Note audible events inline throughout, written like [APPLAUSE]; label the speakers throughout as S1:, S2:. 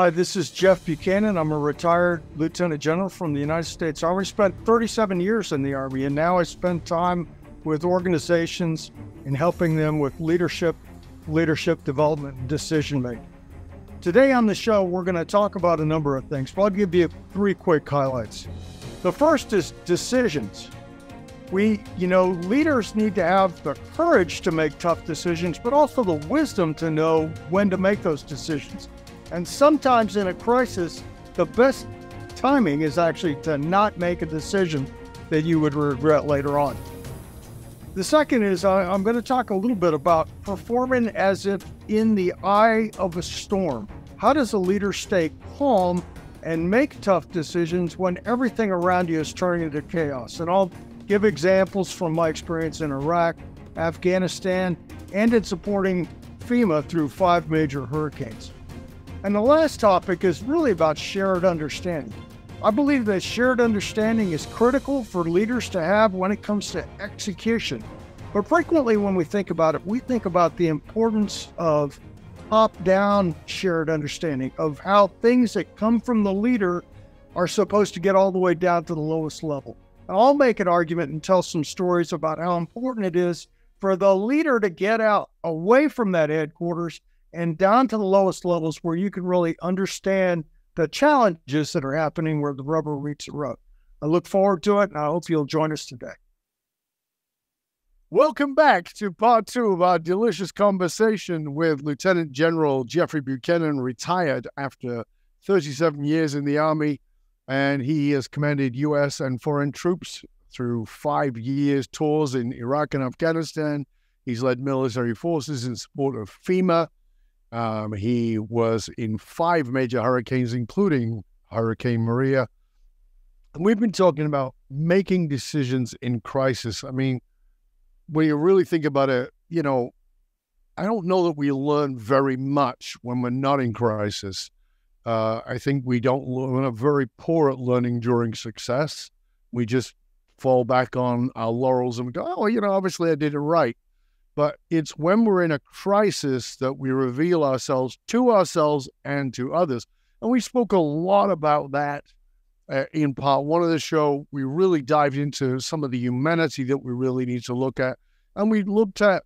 S1: Hi, this is Jeff Buchanan. I'm a retired Lieutenant General from the United States Army. Spent 37 years in the Army, and now I spend time with organizations and helping them with leadership, leadership development, and decision making. Today on the show, we're going to talk about a number of things, but I'll give you three quick highlights. The first is decisions. We, you know, leaders need to have the courage to make tough decisions, but also the wisdom to know when to make those decisions. And sometimes in a crisis, the best timing is actually to not make a decision that you would regret later on. The second is I, am going to talk a little bit about performing as if in the eye of a storm. How does a leader stay calm and make tough decisions when everything around you is turning into chaos? And I'll give examples from my experience in Iraq, Afghanistan, and in supporting FEMA through five major hurricanes. And the last topic is really about shared understanding. I believe that shared understanding is critical for leaders to have when it comes to execution. But frequently, when we think about it, we think about the importance of top down shared understanding of how things that come from the leader are supposed to get all the way down to the lowest level. And I'll make an argument and tell some stories about how important it is for the leader to get out away from that headquarters and down to the lowest levels where you can really understand the challenges that are happening where the rubber meets the road. I look forward to it and I hope you'll join us today.
S2: Welcome back to part two of our delicious conversation with Lieutenant General Jeffrey Buchanan, retired after 37 years in the Army, and he has commanded U.S. and foreign troops through five years tours in Iraq and Afghanistan. He's led military forces in support of FEMA, um, he was in five major hurricanes, including Hurricane Maria. And we've been talking about making decisions in crisis. I mean, when you really think about it, you know, I don't know that we learn very much when we're not in crisis. Uh, I think we don't learn, we're very poor at learning during success. We just fall back on our laurels and go, oh, you know, obviously I did it right. But it's when we're in a crisis that we reveal ourselves to ourselves and to others. And we spoke a lot about that uh, in part one of the show. We really dived into some of the humanity that we really need to look at. And we looked at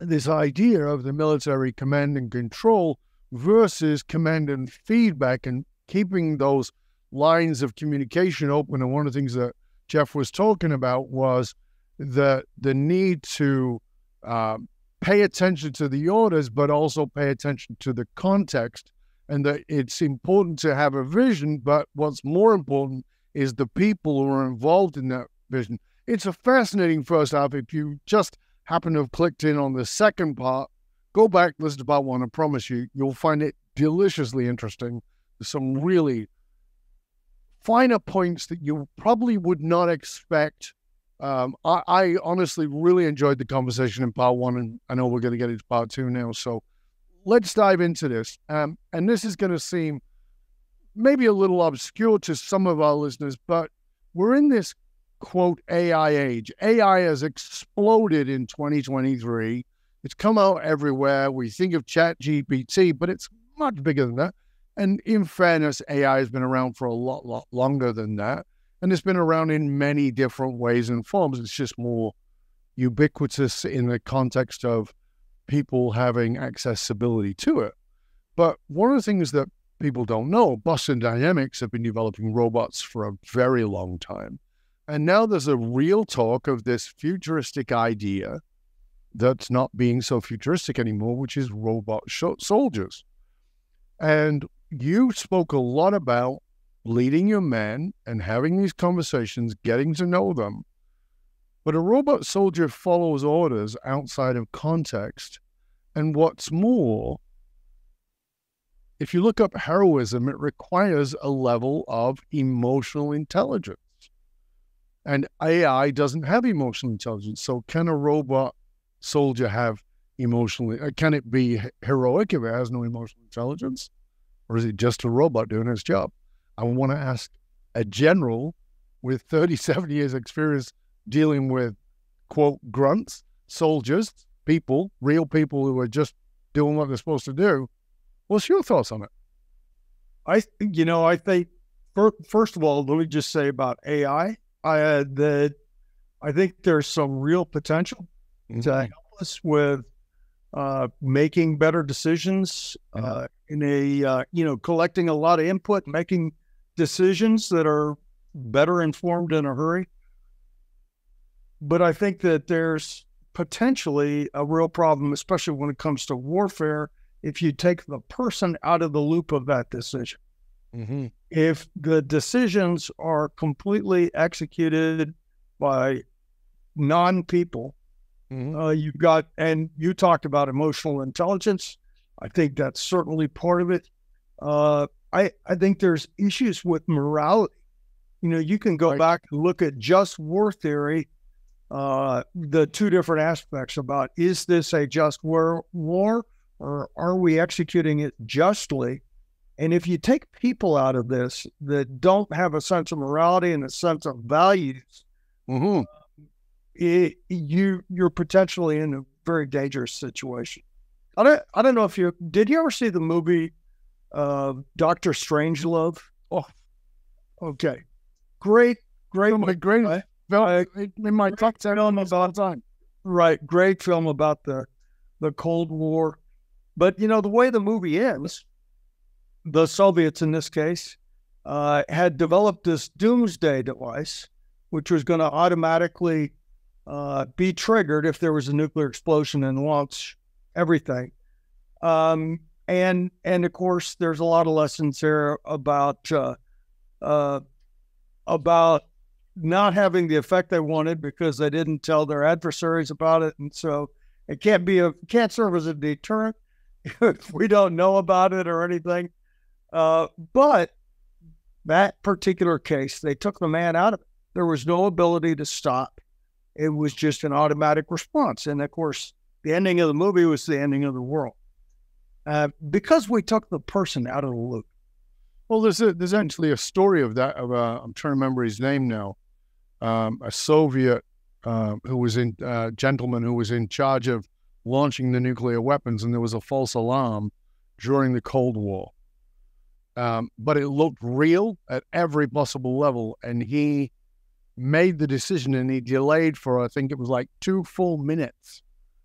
S2: this idea of the military command and control versus command and feedback and keeping those lines of communication open. And one of the things that Jeff was talking about was the the need to uh, pay attention to the orders, but also pay attention to the context. And that it's important to have a vision, but what's more important is the people who are involved in that vision. It's a fascinating first half. If you just happen to have clicked in on the second part, go back, listen to part one. I promise you, you'll find it deliciously interesting. There's some really finer points that you probably would not expect um, I, I, honestly really enjoyed the conversation in part one, and I know we're going to get into part two now. So let's dive into this. Um, and this is going to seem maybe a little obscure to some of our listeners, but we're in this quote AI age. AI has exploded in 2023. It's come out everywhere. We think of Chat GPT, but it's much bigger than that. And in fairness, AI has been around for a lot, lot longer than that. And it's been around in many different ways and forms. It's just more ubiquitous in the context of people having accessibility to it. But one of the things that people don't know, Boston Dynamics have been developing robots for a very long time. And now there's a real talk of this futuristic idea that's not being so futuristic anymore, which is robot soldiers. And you spoke a lot about leading your men and having these conversations, getting to know them. But a robot soldier follows orders outside of context. And what's more, if you look up heroism, it requires a level of emotional intelligence. And AI doesn't have emotional intelligence. So, can a robot soldier have emotional? Uh, can it be heroic if it has no emotional intelligence? Or is it just a robot doing its job? I want to ask a general with 37 years experience dealing with quote grunts, soldiers, people, real people who are just doing what they're supposed to do. What's your thoughts on it?
S1: I, you know, I think first of all, let me just say about AI, I uh, that I think there's some real potential mm-hmm. to help us with uh, making better decisions uh, in a uh, you know collecting a lot of input, making decisions that are better informed in a hurry. But I think that there's potentially a real problem, especially when it comes to warfare, if you take the person out of the loop of that decision. Mm-hmm. If the decisions are completely executed by non people, mm-hmm. uh, you've got, and you talked about emotional intelligence. I think that's certainly part of it. Uh, I, I think there's issues with morality. You know, you can go right. back and look at just war theory, uh, the two different aspects about is this a just war, war or are we executing it justly? And if you take people out of this that don't have a sense of morality and a sense of values, mm-hmm. it, you you're potentially in a very dangerous situation. I don't I don't know if you did you ever see the movie uh, Doctor Strangelove? Oh, okay, great, great,
S2: oh, great. Uh, uh, in my top ten film about time.
S1: Right, great film about the the Cold War. But you know the way the movie ends the Soviets in this case, uh, had developed this doomsday device, which was going to automatically uh, be triggered if there was a nuclear explosion and launch everything. Um, and and of course, there's a lot of lessons there about uh, uh about not having the effect they wanted because they didn't tell their adversaries about it, and so it can't be a can't serve as a deterrent if [LAUGHS] we don't know about it or anything. Uh, but that particular case, they took the man out of it. There was no ability to stop. It was just an automatic response. And of course, the ending of the movie was the ending of the world uh, because we took the person out of the loop.
S2: Well, there's a, there's actually a story of that. Of uh, I'm trying to remember his name now. Um, a Soviet uh, who was in uh, gentleman who was in charge of launching the nuclear weapons, and there was a false alarm during the Cold War um, but it looked real at every possible level. And he made the decision and he delayed for, I think it was like two full minutes,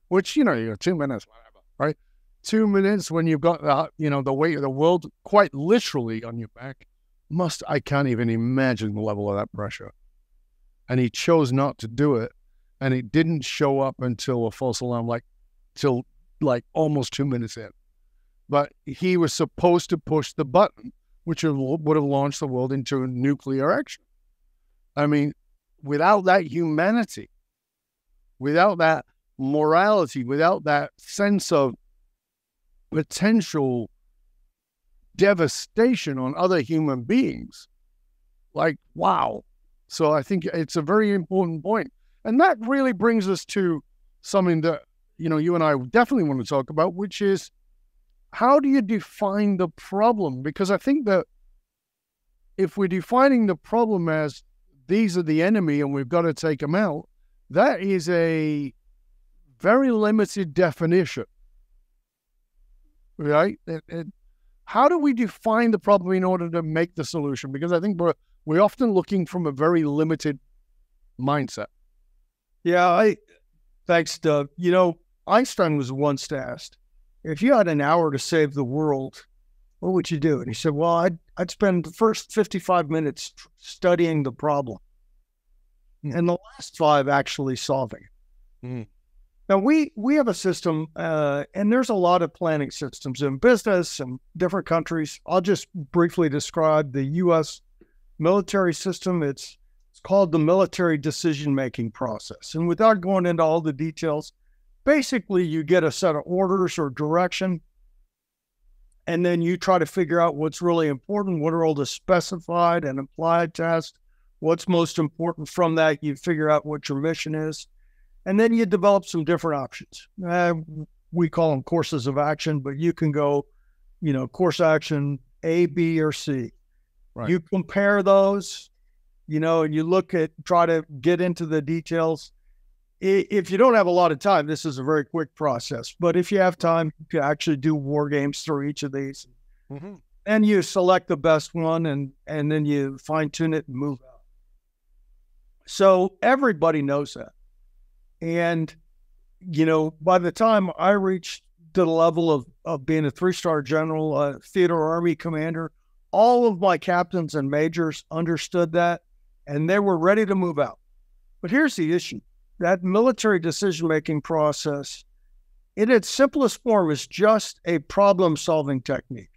S2: which, you know, you two minutes, whatever, right? Two minutes when you've got, the, you know, the weight of the world quite literally on your back. Must, I can't even imagine the level of that pressure. And he chose not to do it. And it didn't show up until a false alarm, like, till like almost two minutes in but he was supposed to push the button, which would have launched the world into a nuclear action. I mean, without that humanity, without that morality, without that sense of potential devastation on other human beings, like, wow. So I think it's a very important point. And that really brings us to something that, you know, you and I definitely want to talk about, which is how do you define the problem? Because I think that if we're defining the problem as these are the enemy and we've got to take them out, that is a very limited definition. Right? It, it, how do we define the problem in order to make the solution? Because I think we're we're often looking from a very limited mindset.
S1: Yeah, I thanks, Dov. You know, Einstein was once asked, if you had an hour to save the world, what would you do? And he said, well, I'd, I'd spend the first 55 minutes studying the problem mm. and the last five actually solving it. Mm. Now, we, we have a system, uh, and there's a lot of planning systems in business and different countries. I'll just briefly describe the U.S. military system. It's, it's called the military decision making process. And without going into all the details, basically you get a set of orders or direction and then you try to figure out what's really important what are all the specified and implied tasks what's most important from that you figure out what your mission is and then you develop some different options uh, we call them courses of action but you can go you know course action a b or c right. you compare those you know and you look at try to get into the details if you don't have a lot of time, this is a very quick process. But if you have time to actually do war games through each of these, mm-hmm. and you select the best one and and then you fine tune it and move out. So everybody knows that. And you know, by the time I reached to the level of, of being a three star general, a theater army commander, all of my captains and majors understood that and they were ready to move out. But here's the issue that military decision making process, in its simplest form, is just a problem solving technique.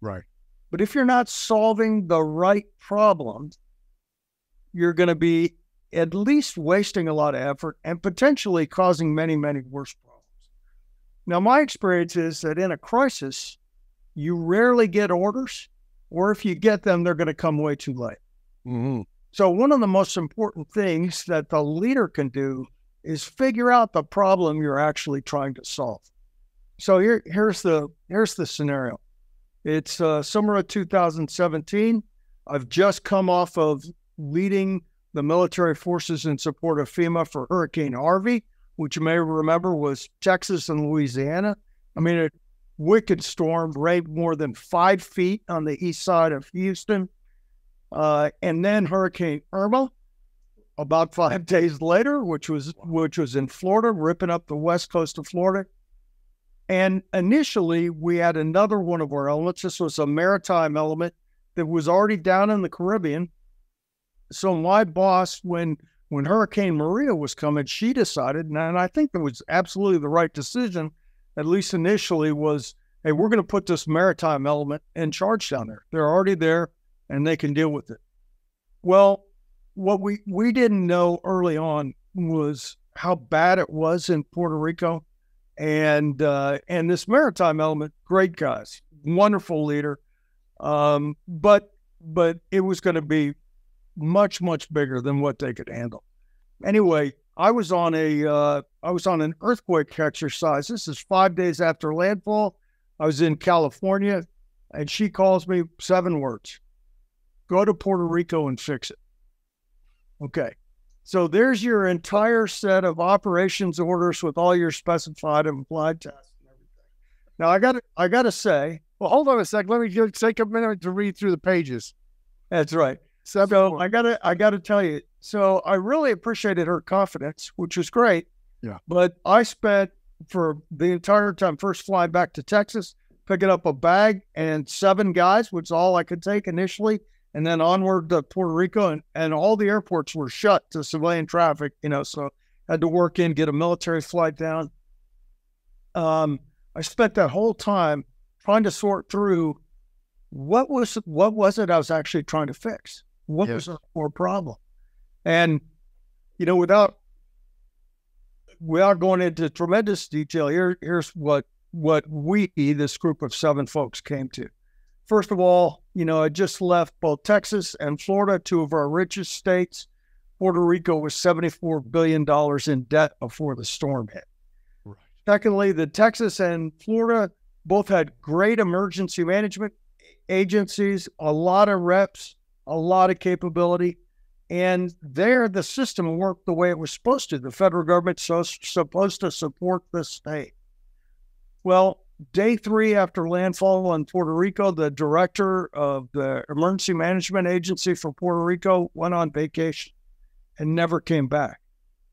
S2: Right.
S1: But if you're not solving the right problems, you're going to be at least wasting a lot of effort and potentially causing many, many worse problems. Now, my experience is that in a crisis, you rarely get orders, or if you get them, they're going to come way too late.
S2: Mm-hmm.
S1: So, one of the most important things that the leader can do is figure out the problem you're actually trying to solve. So here, here's the here's the scenario. It's uh, summer of 2017. I've just come off of leading the military forces in support of FEMA for Hurricane Harvey, which you may remember was Texas and Louisiana. I mean, a wicked storm, rained more than five feet on the east side of Houston. Uh, and then Hurricane Irma, about five [LAUGHS] days later, which was which was in Florida, ripping up the west coast of Florida. And initially, we had another one of our elements. This was a maritime element that was already down in the Caribbean. So my boss, when when Hurricane Maria was coming, she decided, and I think it was absolutely the right decision, at least initially, was hey, we're going to put this maritime element in charge down there. They're already there and they can deal with it. Well, what we, we didn't know early on was how bad it was in Puerto Rico. And uh, and this maritime element, great guys, wonderful leader. Um, but but it was going to be much much bigger than what they could handle. Anyway, I was on a uh, I was on an earthquake exercise. This is five days after landfall. I was in California, and she calls me seven words: "Go to Puerto Rico and fix it." Okay, so there's your entire set of operations orders with all your specified and applied tests and everything. Now I got I got to say,
S2: Well, hold on a sec. Let me take a minute to read through the pages.
S1: that's right. So I gotta I gotta tell you. So I really appreciated her confidence, which was great.
S2: Yeah.
S1: But I spent for the entire time first flying back to Texas, picking up a bag and seven guys, which is all I could take initially, and then onward to Puerto Rico, and, and all the airports were shut to civilian traffic. You know, so I had to work in, get a military flight down. Um, I spent that whole time trying to sort through what was what was it I was actually trying to fix. What was the core problem? And you know, without without going into tremendous detail, here here's what what we, this group of seven folks, came to. First of all, you know, I just left both Texas and Florida, two of our richest states. Puerto Rico was $74 billion in debt before the storm hit.
S2: Right.
S1: Secondly, the Texas and Florida both had great emergency management agencies, a lot of reps, a lot of capability. And there, the system worked the way it was supposed to. The federal government's so, supposed to support the state. Well, day three after landfall in Puerto Rico, the director of the Emergency Management Agency for Puerto Rico went on vacation and never came back.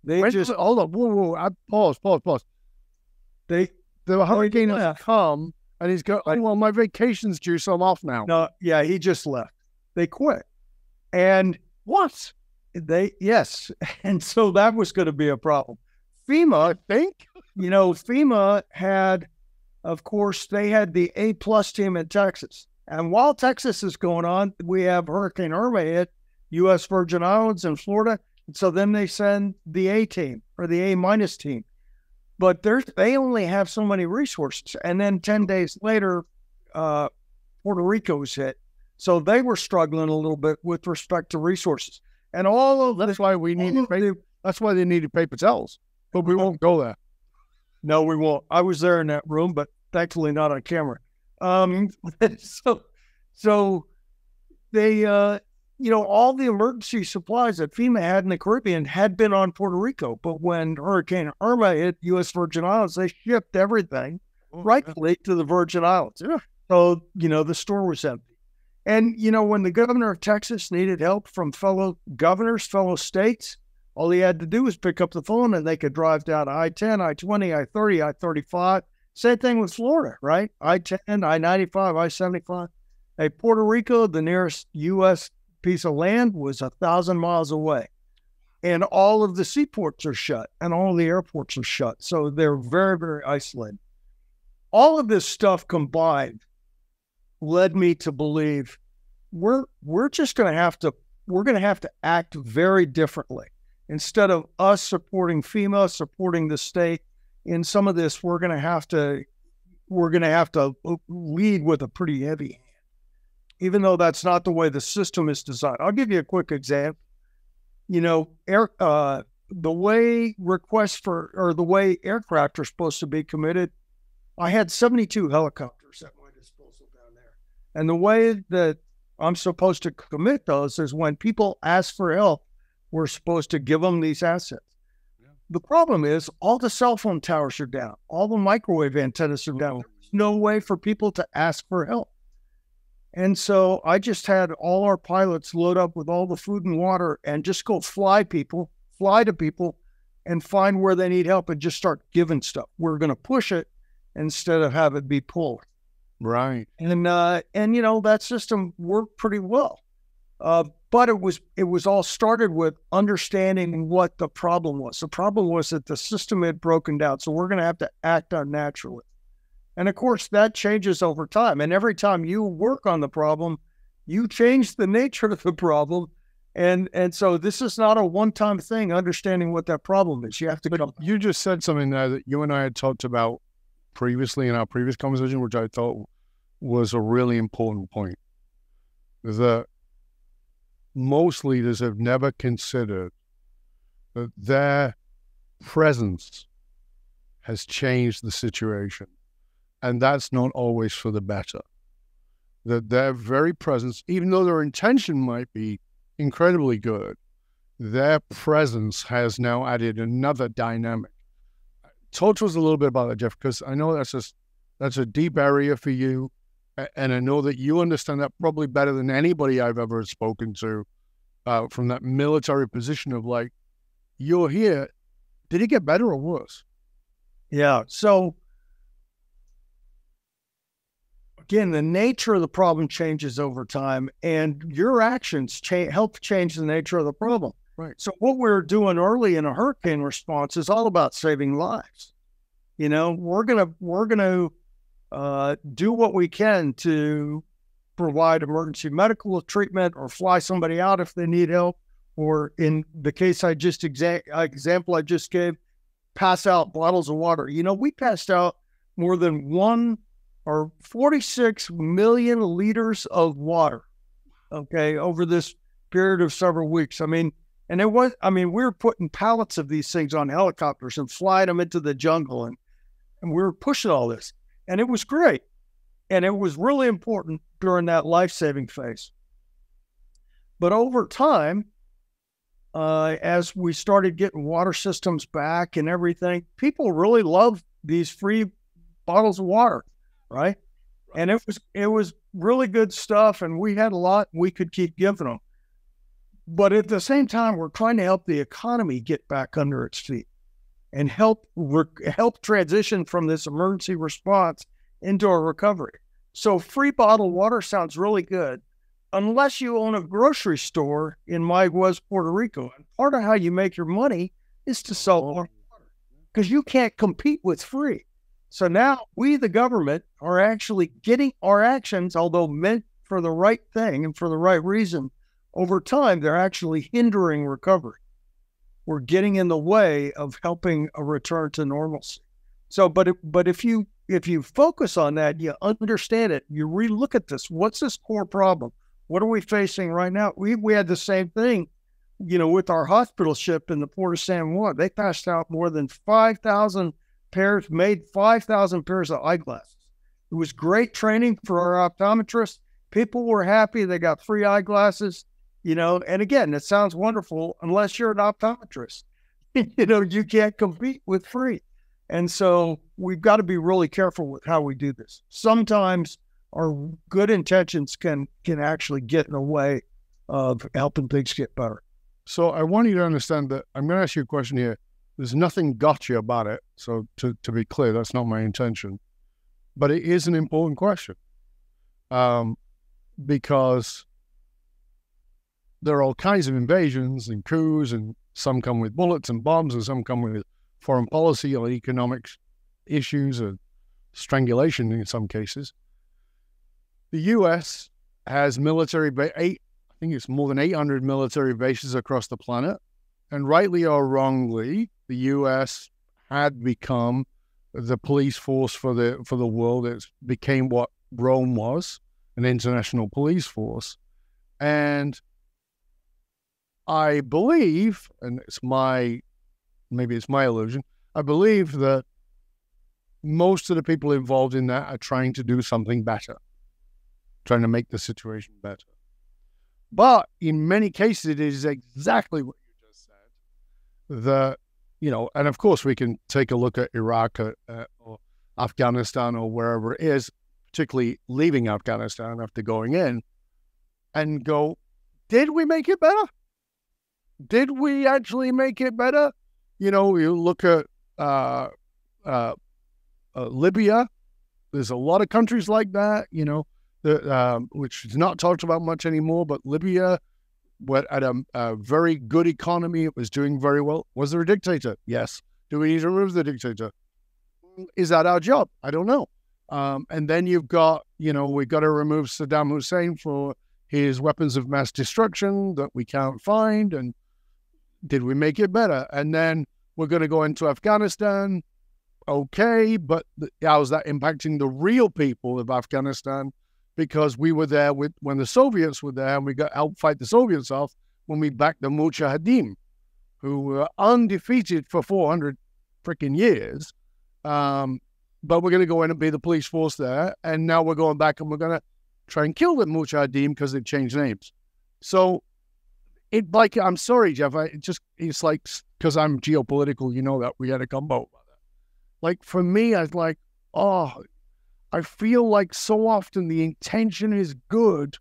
S1: They just
S2: hold on. Whoa, whoa. I, pause, pause, pause.
S1: they
S2: The hurricane has come, and he's go. Oh, well, my vacation's due, so I'm off now.
S1: no yeah he just left. They quit, and
S2: What?
S1: they yes, [LAUGHS] and so that was going to be a problem. FEMA,
S2: I think.
S1: you know, FEMA had, of course, they had the A plus team in Texas. And while Texas is going on, we have Hurricane Irma hit U.S. Virgin Islands and Florida. And so then they send the A team or the A minus team. But they only have so many resources. And then 10 days later, uh, Puerto Rico was hit. So they were struggling a little bit with respect to resources. And all of
S2: That's why we needed.
S1: the
S2: that's why they needed paper towels. But we won't go there. [LAUGHS]
S1: No, we won't. I was there in that room, but thankfully not on camera. Um, [LAUGHS] so, so they, uh, you know, all the emergency supplies that FEMA had in the Caribbean had been on Puerto Rico, but when Hurricane Irma hit U.S. Virgin Islands, they shipped everything rightfully to the Virgin Islands.
S2: Yeah.
S1: So, you know, the store was empty. And, you know, when the governor of Texas needed help from fellow governors, fellow states, all he had to do was pick up the phone and they could drive down I 10, I 20, I 30, I 35. Same thing with Florida, right? I 10, I 95, I 75. Hey, Puerto Rico, the nearest U.S. piece of land, was a thousand miles away. And all of the seaports are shut and all the airports are shut. So they're very, very isolated. All of this stuff combined led me to believe we're we're just going to have to we're going to have to act very differently. Instead of us supporting FEMA supporting the state in some of this we're going to have to we're going to have to lead with a pretty heavy hand. Even though that's not the way the system is designed. I'll give you a quick example. You know air uh, the way requests for or the way aircraft are supposed to be committed I had 72 helicopters at my and the way that I'm supposed to commit those is when people ask for help, we're supposed to give them these assets. Yeah. The problem is all the cell phone towers are down, all the microwave antennas are down. There's no way for people to ask for help. And so I just had all our pilots load up with all the food and water and just go fly people, fly to people and find where they need help and just start giving stuff. We're going to push it instead of have it be pulled.
S2: Right.
S1: And uh, and you know that system worked pretty well. Uh, but it was it was all started with understanding what the problem was. The problem was that the system had broken down, so we're going to have to act unnaturally. And of course, that changes over time. And every time you work on the problem, you change the nature of the problem. And and so this is not a one time thing. Understanding what that problem is, you have to.
S2: But you just said something there that you and I had talked about previously in our previous conversation, which I thought was a really important point. That most leaders have never considered that their presence has changed the situation. And that's not always for the better. That their very presence, even though their intention might be incredibly good, their presence has now added another dynamic talk to us a little bit about that, Jeff, because I know that's just that's a deep area for you, and I know that you understand that probably better than anybody I've ever spoken to, uh, from that military position of like, you're here. Did it get better or worse?
S1: Yeah. So again, the nature of the problem changes over time, and your actions cha- help change the nature of the problem.
S2: Right.
S1: So what we're doing early in a hurricane response is all about saving lives. You know, we're gonna we're gonna uh, do what we can to provide emergency medical treatment or fly somebody out if they need help, or in the case I just exa- example I just gave, pass out bottles of water. You know, we passed out more than one or 46 million liters of water. Okay, over this period of several weeks. I mean, and it was, I mean, we were putting pallets of these things on helicopters and flying them into the jungle. And, and we were pushing all this. And it was great. And it was really important during that life saving phase. But over time, uh, as we started getting water systems back and everything, people really loved these free bottles of water, right? And it was it was really good stuff, and we had a lot we could keep giving them. But at the same time, we're trying to help the economy get back under its feet and help re- help transition from this emergency response into a recovery. So free bottled water sounds really good, unless you own a grocery store in Mayagüez, Puerto Rico. And part of how you make your money is to sell oh. water because you can't compete with free. So now we, the government, are actually getting our actions, although meant for the right thing and for the right reason, over time, they're actually hindering recovery. We're getting in the way of helping a return to normalcy. So, but if, but if you if you focus on that, you understand it. You relook at this. What's this core problem? What are we facing right now? We we had the same thing, you know, with our hospital ship in the port of San Juan. They passed out more than five thousand pairs, made five thousand pairs of eyeglasses. It was great training for our optometrists. People were happy. They got free eyeglasses you know and again it sounds wonderful unless you're an optometrist [LAUGHS] you know you can't compete with free and so we've got to be really careful with how we do this sometimes our good intentions can can actually get in the way of helping things get better.
S2: So I want you to understand that I'm going to ask you a question here. There's nothing gotcha about it. So to, to be clear, that's not my intention. But it is an important question. Um, because there are all kinds of invasions and coups, and some come with bullets and bombs, and some come with foreign policy or economic issues or strangulation in some cases. The U.S. has military, eight, I think it's more than 800 military bases across the planet. And rightly or wrongly, the U.S. had become the police force for the for the world. It became what Rome was, an international police force. And I believe, and it's my maybe it's my illusion, I believe that most of the people involved in that are trying to do something better, trying to make the situation better. But in many cases, it is exactly what you just said. The, you know, and of course, we can take a look at Iraq or, uh, or Afghanistan or wherever it is, particularly leaving Afghanistan after going in, and go, did we make it better? Did we actually make it better? You know, you look at uh, uh, uh, Libya. There's a lot of countries like that, you know, the, um, which is not talked about much anymore. But Libya, what at a, a, very good economy, it was doing very well. Was there a dictator? Yes. Do we need to remove the dictator? Is that our job? I don't know. Um, and then you've got, you know, we've got to remove Saddam Hussein for his weapons of mass destruction that we can't find. And did we make it better? And then we're going to go into Afghanistan. Okay, but how's that impacting the real people of Afghanistan? Because we were there with when the Soviets were there, and we got helped fight the Soviets off when we backed the Mujahideen, who were undefeated for 400 freaking years. Um, but we're going to go in and be the police force there, and now we're going back and we're going to try and kill the Mujahideen because they've changed names. So it like I'm sorry, Jeff. I it just it's like because I'm geopolitical, you know that we had a combo. Like for me, I was like, oh, I feel like so often the intention is good,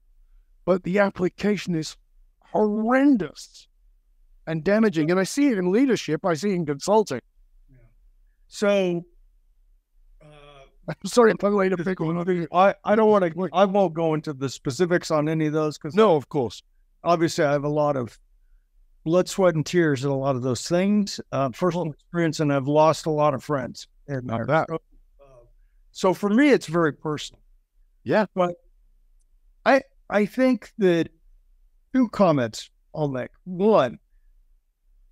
S2: but the application is horrendous and damaging. And I see it in leadership. I see it in consulting.
S1: Yeah. So.
S2: Uh, I'm [LAUGHS] sorry, I'm going to pick one.
S1: I, I don't want [LAUGHS] to. I won't go into the specifics on any of those because
S2: no, of course
S1: obviously I have a lot of blood, sweat, and tears in a lot of those things. Uh, personal experience, and I've lost a lot of friends.
S2: And Not that.
S1: So, uh, so for me, it's very personal.
S2: Yeah,
S1: but I I think that two comments I'll make. One,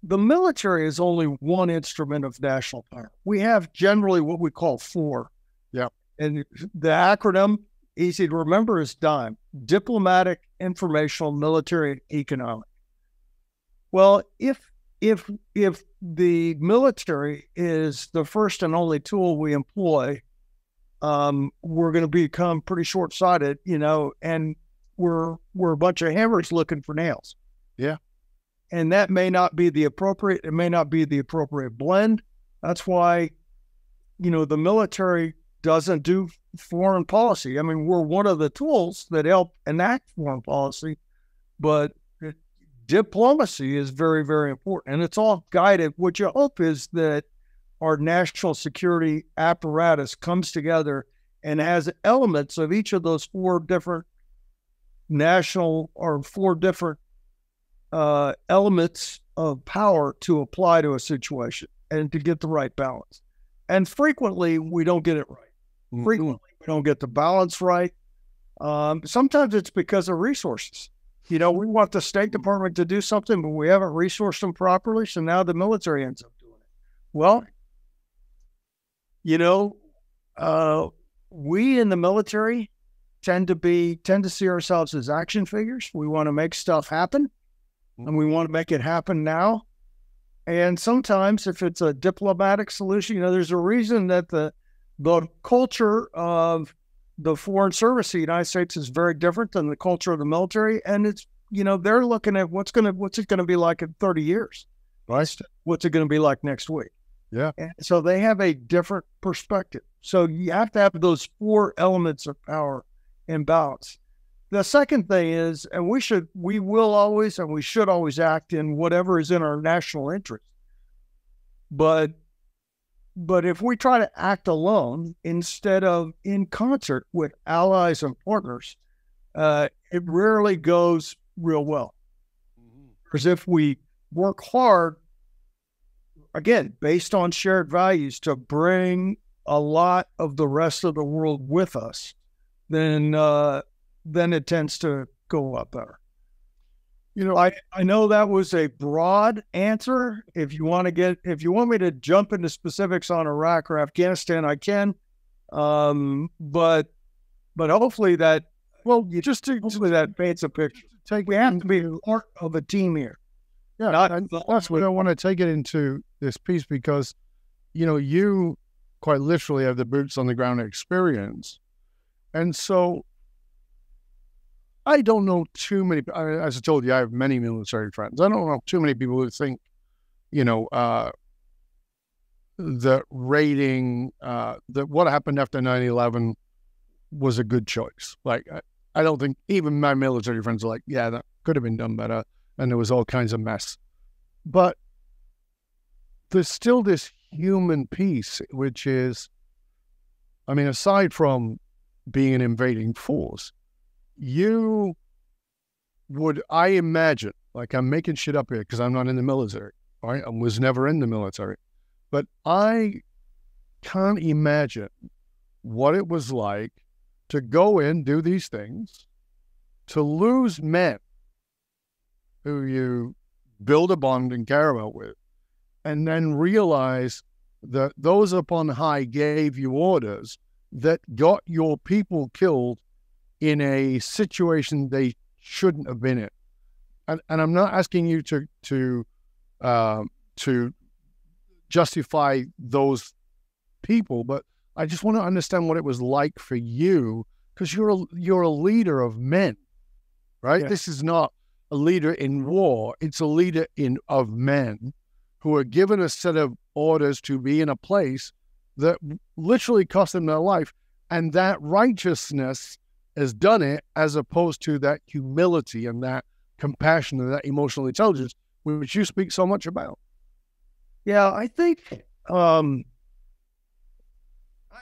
S1: the military is only one instrument of national power. We have generally what we call four.
S2: Yeah.
S1: And the acronym easy to remember is DIME diplomatic, informational, military, economic. Well, if if if the military is the first and only tool we employ, um, we're going to become pretty short sighted, you know, and we're we're a bunch of hammers looking for nails.
S2: Yeah,
S1: and that may not be the appropriate. It may not be the appropriate blend. That's why, you know, the military doesn't do foreign policy. I mean, we're one of the tools that help enact foreign policy, but diplomacy is very, very important. And it's all guided. What you hope is that our national security apparatus comes together and has elements of each of those four different national or four different uh, elements of power to apply to a situation and to get the right balance. And frequently, we don't get it right. Mm-hmm. Frequently, we don't get the balance right. Um, sometimes it's because of resources. You know, we want the State Department to do something, but we haven't resourced them properly. So now the military ends up doing it. Well, you know, uh, we in the military tend to be tend to see ourselves as action figures. We want to make stuff happen, and we want to make it happen now. And sometimes, if it's a diplomatic solution, you know, there's a reason that the the culture of the foreign service of the United States is very different than the culture of the military, and it's you know they're looking at what's gonna what's it gonna be like in thirty years,
S2: right?
S1: What's it gonna be like next week?
S2: Yeah.
S1: And so they have a different perspective. So you have to have those four elements of power in balance. The second thing is, and we should, we will always, and we should always act in whatever is in our national interest. But, but if we try to act alone instead of in concert with allies and partners, uh, it rarely goes real well. Because if we work hard, again, based on shared values, to bring a lot of the rest of the world with us, then uh, then it tends to go a lot better. You know, I, I know that was a broad answer. If you want to get, if you want me to jump into specifics on Iraq or Afghanistan, I can. Um, but, but hopefully that, well, you just to, hopefully that paints a picture. Take, we have to be part of a team here.
S2: Yeah, Not, that's what I want to take it into this piece because, you know, you quite literally have the boots on the ground experience. And so I don't know too many, as I told you, I have many military friends. I don't know too many people who think, you know, uh, rating, uh, that what happened after 9 11 was a good choice. Like, I, I don't think even my military friends are like, yeah, that could have been done better. And there was all kinds of mess. But there's still this human piece, which is, I mean, aside from being an invading force, you would, I imagine, like I'm making shit up here because I'm not in the military, right? I was never in the military, but I can't imagine what it was like to go in, do these things, to lose men who you build a bond and care about with, and then realize that those upon high gave you orders that got your people killed in a situation they shouldn't have been in. And, and I'm not asking you to to uh, to justify those people, but I just want to understand what it was like for you because you're a, you're a leader of men, right? Yeah. This is not a leader in war; it's a leader in of men who are given a set of orders to be in a place that literally cost them their life. And that righteousness has done it as opposed to that humility and that compassion and that emotional intelligence, which you speak so much about.
S1: Yeah, I think. Um, I,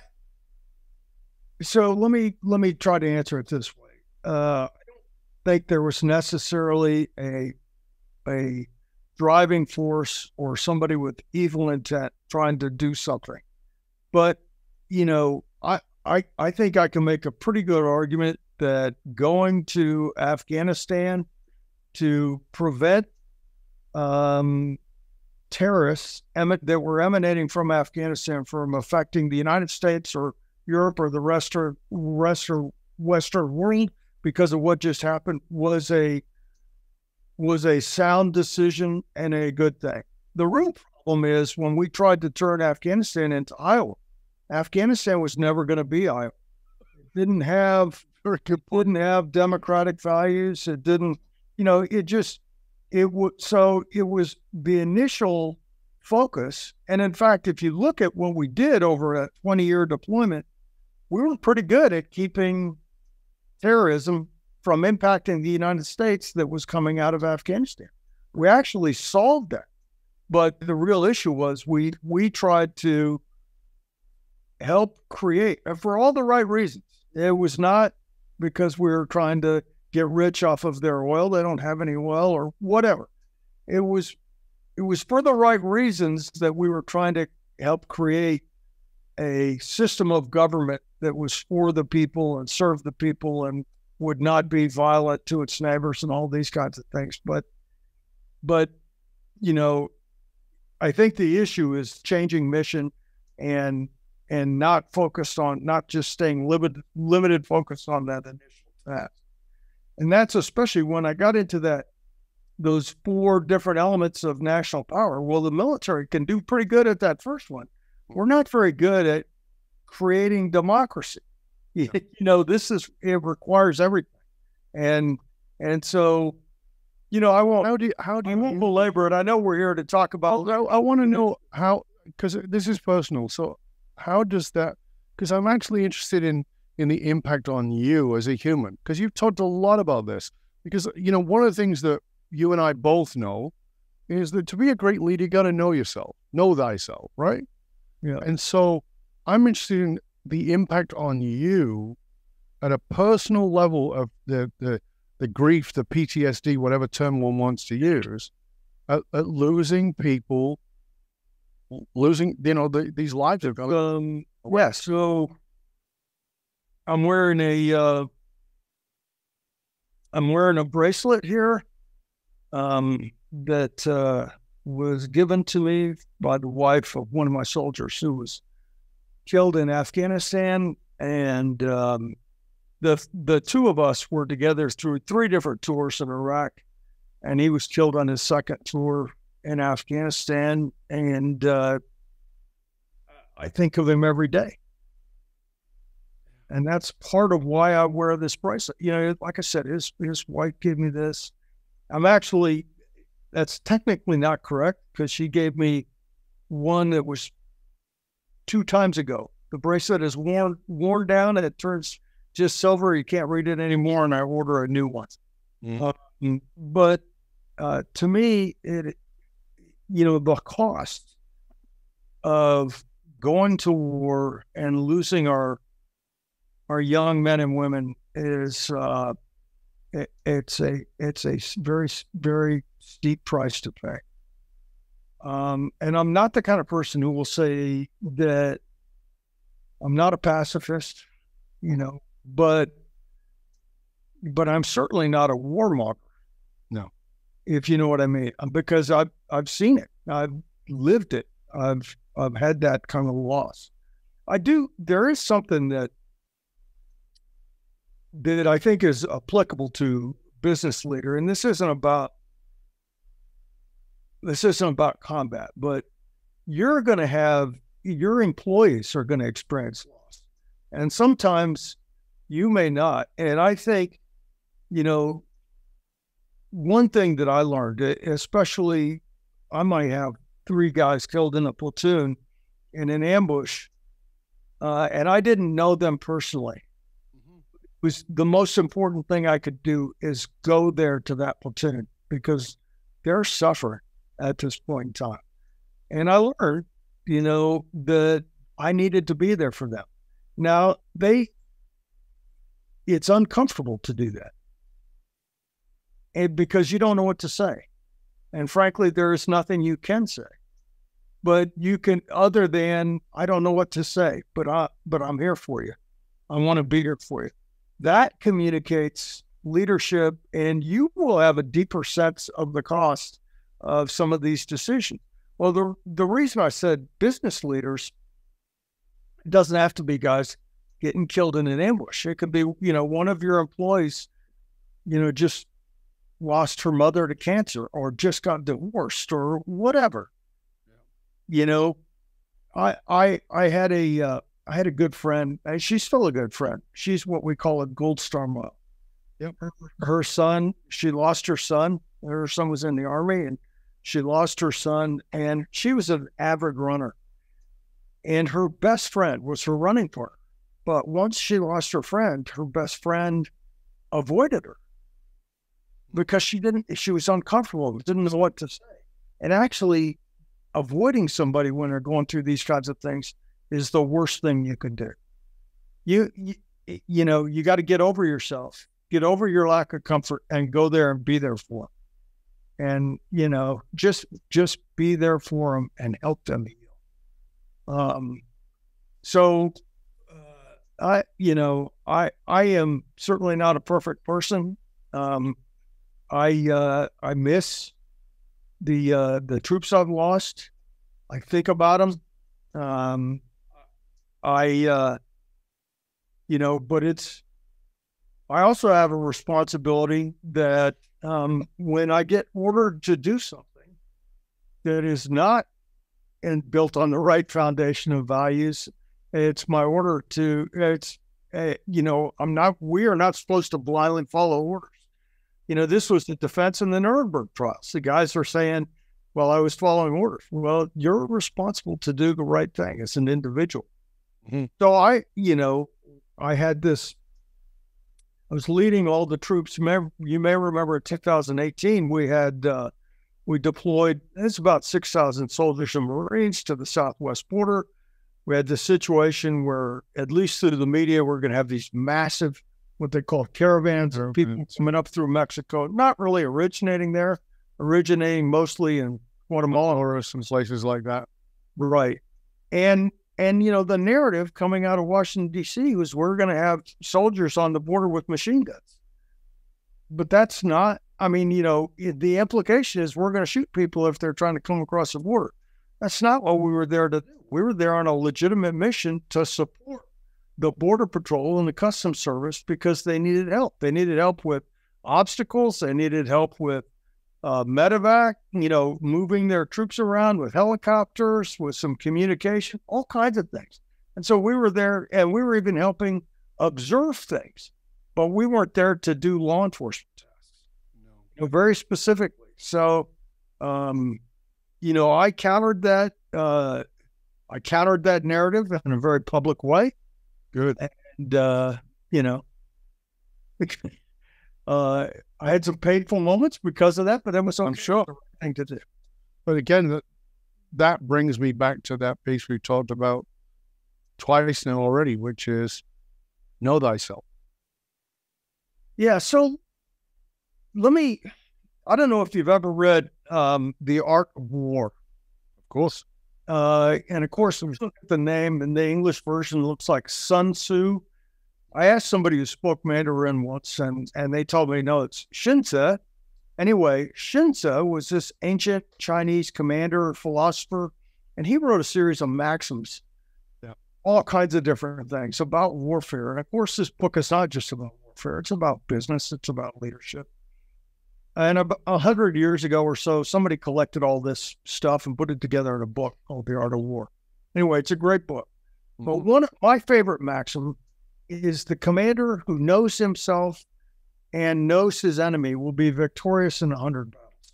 S1: so let me let me try to answer it this way. Uh, I don't think there was necessarily a a driving force or somebody with evil intent trying to do something. But, you know, I, I, think I can make a pretty good argument that going to Afghanistan to prevent um, terrorists that were emanating from Afghanistan from affecting the United States or Europe or the rest of, rest of Western world because of what just happened was a was a sound decision and a good thing. The real problem is when we tried to turn Afghanistan into Iowa, Afghanistan was never going to be Iowa. It didn't have [LAUGHS] it didn't have democratic values. It didn't, you know, it just it would. so it was the initial focus. And in fact, if you look at what we did over a 20 year deployment, we were pretty good at keeping terrorism from impacting the United States that was coming out of Afghanistan. We actually solved that. But the real issue was we we tried to help create uh, for all the right reasons. It was not because we were trying to get rich off of their oil. They don't have any oil or whatever. It was it was for the right reasons that we were trying to help create a system of government that was for the people and serve the people and would not be violent to its neighbors and all these kinds of things. But, but, you know, I think the issue is changing mission and and not focused on not just staying limited limited focused on that initial task. And that's especially when I got into that those four different elements of national power. Well, the military can do pretty good at that first one. We're not very good at creating democracy. [LAUGHS] you know, this is it requires everything, and and so, you know, I won't.
S2: How do you, how do
S1: I
S2: you,
S1: won't belabor it. I know we're here to talk about.
S2: I, I want to know how because this is personal. So how does that? Because I'm actually interested in in the impact on you as a human? Because you've talked a lot about this. Because, you know, one of the things that you and I both know is that to be a great leader, you got to know yourself, know thyself, right?
S1: Yeah.
S2: And so I'm interested in the impact on you at a personal level of the, the, the grief, the PTSD, whatever term one wants to use, at, at losing people, losing, you know, the, these lives have gone.
S1: Um, yeah, so I'm wearing a uh, I'm wearing a bracelet here um, that uh, was given to me by the wife of one of my soldiers who was killed in Afghanistan, and um, the the two of us were together through three different tours in Iraq, and he was killed on his second tour in Afghanistan, and uh, I think of him every day. And that's part of why I wear this bracelet. You know, like I said, his his wife gave me this. I'm actually that's technically not correct because she gave me one that was two times ago. The bracelet is worn worn down and it turns just silver. You can't read it anymore, and I order a new one.
S2: Mm.
S1: Um, but uh, to me, it you know the cost of going to war and losing our our young men and women is uh, it, it's a it's a very very steep price to pay. Um, and I'm not the kind of person who will say that I'm not a pacifist, you know, but but I'm certainly not a warmonger. If you know what I mean, uh, because I've I've seen it, I've lived it, I've I've had that kind of loss. I do. There is something that that I think is applicable to business leader, and this isn't about this isn't about combat, but you're going to have your employees are going to experience loss, and sometimes you may not. And I think, you know, one thing that I learned, especially, I might have three guys killed in a platoon in an ambush, uh, and I didn't know them personally was the most important thing I could do is go there to that platoon because they're suffering at this point in time. And I learned, you know, that I needed to be there for them. Now they it's uncomfortable to do that. And because you don't know what to say. And frankly, there is nothing you can say. But you can other than I don't know what to say, but I but I'm here for you. I want to be here for you that communicates leadership and you will have a deeper sense of the cost of some of these decisions. Well, the the reason I said business leaders doesn't have to be guys getting killed in an ambush. It could be, you know, one of your employees, you know, just lost her mother to cancer or just got divorced or whatever. Yeah. You know, I I I had a uh, I had a good friend. She's still a good friend. She's what we call a gold star mother. Yep. Her, her son, she lost her son. Her son was in the army and she lost her son. And she was an avid runner. And her best friend was her running partner. But once she lost her friend, her best friend avoided her because she didn't, she was uncomfortable, didn't know what to say. And actually, avoiding somebody when they're going through these kinds of things is the worst thing you could do. You, you, you know, you got to get over yourself, get over your lack of comfort, and go there and be there for them. And you know, just just be there for them and help them heal. Um, so, uh, I, you know, I I am certainly not a perfect person. Um, I uh, I miss the uh, the troops I've lost. I think about them. Um, I, uh, you know, but it's, I also have a responsibility that um, when I get ordered to do something that is not and built on the right foundation of values, it's my order to, it's, uh, you know, I'm not, we are not supposed to blindly follow orders. You know, this was the defense in the Nuremberg trials. The guys are saying, well, I was following orders. Well, you're responsible to do the right thing as an individual. Mm-hmm. So I, you know, I had this. I was leading all the troops. You may remember in 2018 we had uh, we deployed. It's about 6,000 soldiers and Marines to the southwest border. We had the situation where, at least through the media, we're going to have these massive, what they call caravans, or people mm-hmm. coming up through Mexico, not really originating there, originating mostly in Guatemala
S2: or some places like that.
S1: Right. And and you know, the narrative coming out of Washington D.C. was we're going to have soldiers on the border with machine guns. But that's not. I mean, you know, the implication is we're going to shoot people if they're trying to come across the border. That's not what we were there to do. We were there on a legitimate mission to support the Border Patrol and the Customs Service because they needed help. They needed help with obstacles. They needed help with uh, medevac, you know, moving their troops around with helicopters, with some communication, all kinds of things. And so we were there and we were even helping observe things, but we weren't there to do law enforcement tasks, no. you know, very specifically. So, um, you know, I countered that. Uh, I countered that narrative in a very public way.
S2: Good.
S1: And, uh, you know, [LAUGHS] uh, I had some painful moments because of that, but that was okay.
S2: I'm sure
S1: the right thing to do.
S2: But again, that that brings me back to that piece we talked about twice now already, which is know thyself.
S1: Yeah. So let me. I don't know if you've ever read um, The Art of War.
S2: Of course.
S1: Uh, and of course, look at the name, and the English version looks like Sun Tzu. I asked somebody who spoke Mandarin once, and, and they told me, no, it's Sunzi. Anyway, Sunzi was this ancient Chinese commander, philosopher, and he wrote a series of maxims, yeah. all kinds of different things about warfare. And of course, this book is not just about warfare, it's about business, it's about leadership. And about a hundred years ago or so, somebody collected all this stuff and put it together in a book called The Art of War. Anyway, it's a great book. Mm-hmm. But one of my favorite maxim is the commander who knows himself and knows his enemy will be victorious in a hundred battles.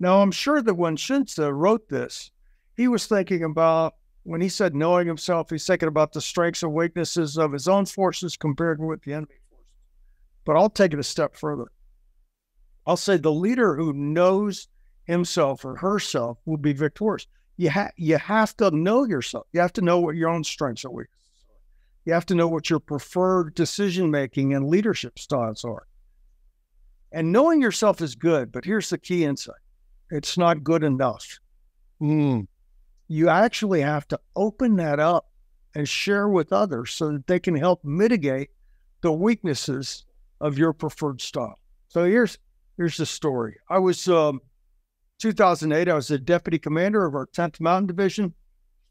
S1: Now, I'm sure that when Sunzi wrote this, he was thinking about when he said knowing himself, he's thinking about the strengths and weaknesses of his own forces compared with the enemy forces. But I'll take it a step further. I'll say the leader who knows himself or herself will be victorious. You, ha- you have to know yourself. You have to know what your own strengths weaknesses you have to know what your preferred decision making and leadership styles are. And knowing yourself is good, but here's the key insight it's not good enough. Mm. You actually have to open that up and share with others so that they can help mitigate the weaknesses of your preferred style. So here's here's the story. I was um, 2008. I was the deputy commander of our 10th Mountain Division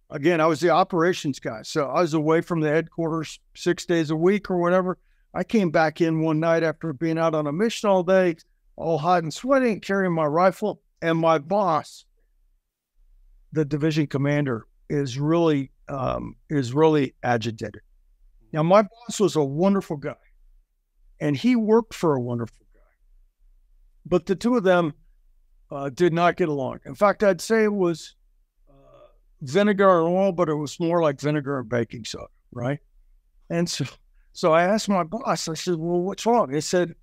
S1: again, I was the operations guy. So I was away from the headquarters six days a week or whatever. I came back in one night after being out on a mission all day, all hot and sweating, carrying my rifle. And my boss, the division commander, is really um, is really agitated. Now, my boss was a wonderful guy, and he worked for a wonderful. But the two of them uh, did not get along. In fact, I'd say it was vinegar and oil, but it was more like vinegar and baking soda, right? And so, so I asked my boss. I said, "Well, what's wrong?" He said,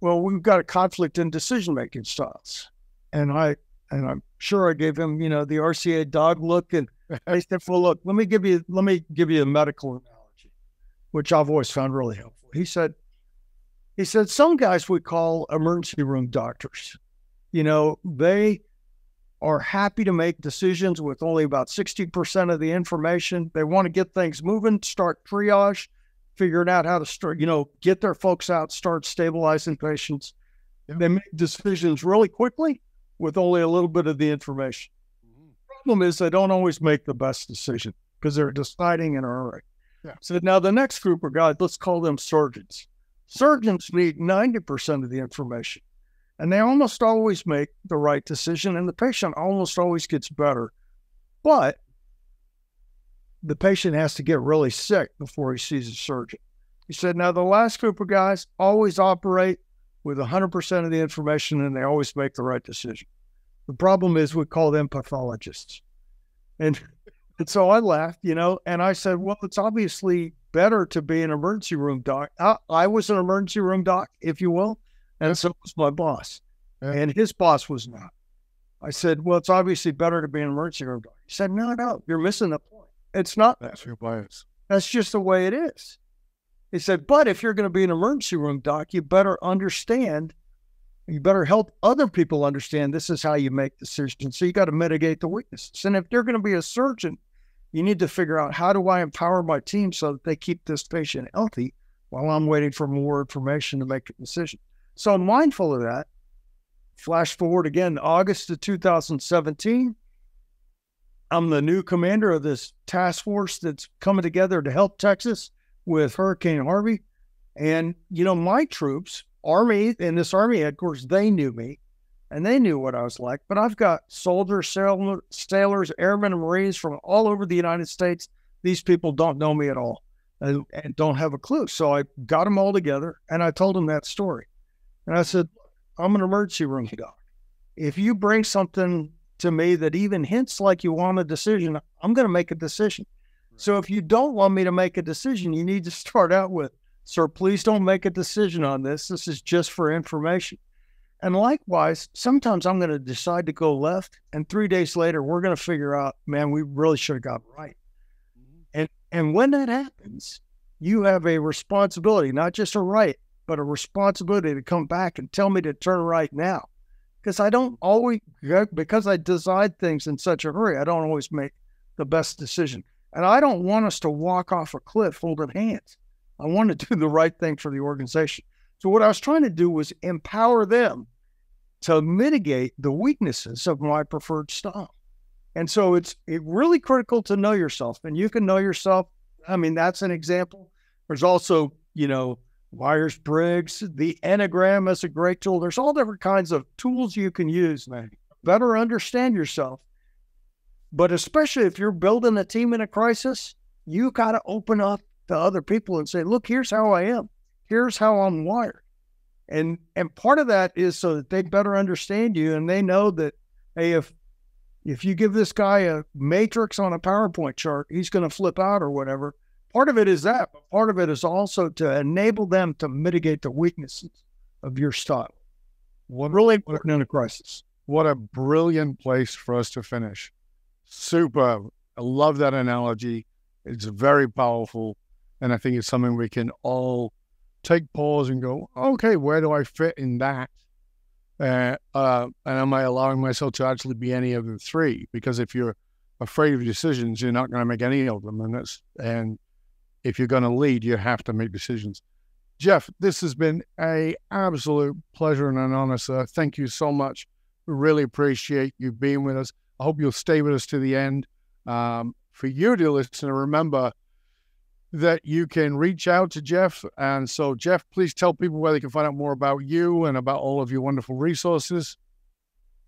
S1: "Well, we've got a conflict in decision making styles." And I and I'm sure I gave him, you know, the RCA dog look, and [LAUGHS] I said, "Well, look, let me give you let me give you a medical analogy, which I've always found really helpful." He said, "He said some guys we call emergency room doctors. You know, they." are happy to make decisions with only about 60% of the information. They want to get things moving, start triage, figuring out how to start, you know, get their folks out, start stabilizing patients. Yeah. They make decisions really quickly with only a little bit of the information. Mm-hmm. Problem is they don't always make the best decision because they're deciding in a hurry. Yeah. So now the next group of guys, let's call them surgeons. Surgeons need 90% of the information and they almost always make the right decision, and the patient almost always gets better. But the patient has to get really sick before he sees a surgeon. He said, Now, the last group of guys always operate with 100% of the information and they always make the right decision. The problem is we call them pathologists. And, [LAUGHS] and so I laughed, you know, and I said, Well, it's obviously better to be an emergency room doc. I, I was an emergency room doc, if you will, and so was my boss,
S2: Yeah.
S1: and his boss was not. I said, "Well, it's obviously better to be an emergency room doc." He said, "No, no, you're missing the point. It's not.
S2: That's your bias.
S1: That's just the way it is." He said, "But if you're going to be an emergency room doc, you better understand." You better help other people understand this is how you make decisions. So you got to mitigate the weaknesses. And if they're going to be a surgeon, you need to figure out how do I empower my team so that they keep this patient healthy while I'm waiting for more information to make a decision. So I'm mindful of that. Flash forward again, August of 2017. I'm the new commander of this task force that's coming together to help Texas with Hurricane Harvey. And, you know, my troops, Army, in this Army headquarters, they knew me and they knew what I was like. But I've got soldiers, sailor, sailors, airmen, and Marines from all over the United States. These people don't know me at all and, and don't have a clue. So I got them all together and I told them that story. And I said, I'm an emergency room doc. If you bring something to me that even hints like you want a decision, I'm going to make a decision. So if you don't want me to make a decision, you need to [LAUGHS] start out with, Sir, please don't make a decision on this. This is just for information. And likewise, sometimes I'm going to decide to go left, and three days later, we're going to figure out, man, we really should have got right. Mm-hmm. And and when that happens, you have a responsibility, not just a right, but a responsibility to come back and tell me to turn right now. Because I don't always, because I decide things in such a hurry, I don't always make the best decision. And I don't want us to walk off a cliff holding hands. I want to do the right thing for the organization. So what I was trying to do was empower them to mitigate the weaknesses of my preferred style. And so it's it really critical to know yourself. And you can know yourself. I mean, that's an example. There's also, you know, Myers Briggs, the Enneagram is a great tool. There's all different kinds of tools you can use, man. Better understand yourself. But especially if you're building a team in a crisis, you got to open up to other people and say, look, here's how I am. Here's how I'm wired. And and part of that is so that they better understand you and they know that, hey, if if you give this guy a matrix on a PowerPoint chart, he's going to flip out or whatever. Part of it is that, but part of it is also to enable them to mitigate the weaknesses of your style.
S2: What
S1: Really important in a crisis.
S2: What a brilliant place for us to finish. Super. I love that analogy. It's very powerful. And I think it's something we can all take pause and go, okay, where do I fit in that? Uh, uh, and am I allowing myself to actually be any of the three? Because if you're afraid of decisions, you're not going to make any of them. And that's, and if you're going to lead, you have to make decisions. Jeff, this has been a absolute pleasure and an honor, sir. Thank you so much. We really appreciate you being with us. I hope you'll stay with us to the end. Um, for you, dear listener, remember that you can reach out to Jeff. And so, Jeff, please tell people where they can find out more about you and about all of your wonderful resources.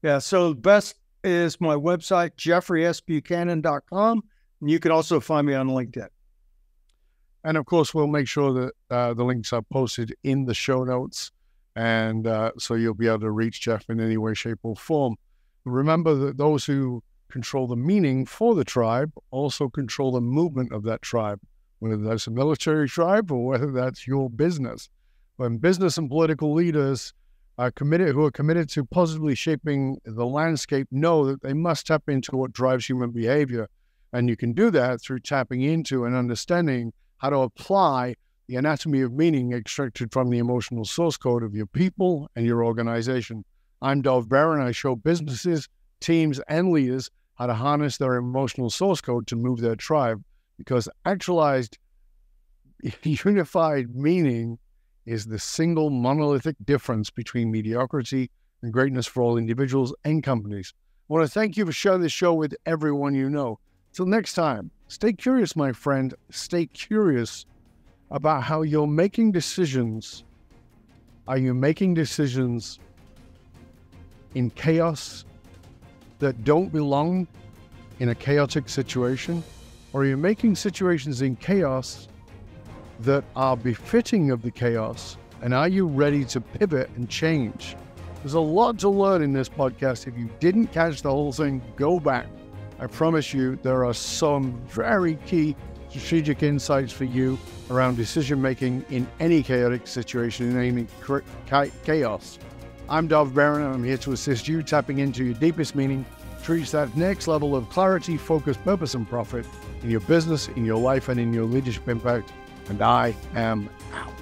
S1: Yeah. So best is my website, jeffreysbuchanan.com. And you can also find me on LinkedIn.
S2: And of course, we'll make sure that uh, the links are posted in the show notes. And uh, so you'll be able to reach Jeff in any way, shape, or form. Remember that those who control the meaning for the tribe also control the movement of that tribe, whether that's a military tribe or whether that's your business. When business and political leaders are committed, who are committed to positively shaping the landscape, know that they must tap into what drives human behavior. And you can do that through tapping into and understanding how to apply the anatomy of meaning extracted from the emotional source code of your people and your organization. I'm Dov Baron. I show businesses, teams, and leaders how to harness their emotional source code to move their tribe because actualized, [LAUGHS] unified meaning is the single monolithic difference between mediocrity and greatness for all individuals and companies. I want to thank you for sharing this show with everyone you know. Till next time, stay curious, my friend. Stay curious about how you're making decisions. Are you making decisions in chaos that don't belong in a chaotic situation? Or are you making situations in chaos that are befitting of the chaos? And are you ready to pivot and change? There's a lot to learn in this podcast. If you didn't catch the whole thing, go back. I promise you, there are some very key strategic insights for you around decision making in any chaotic situation, in any chaos. I'm Dov Baron, and I'm here to assist you tapping into your deepest meaning reach that next level of clarity, focus, purpose, and profit in your business, in your life, and in your leadership impact. And I am out.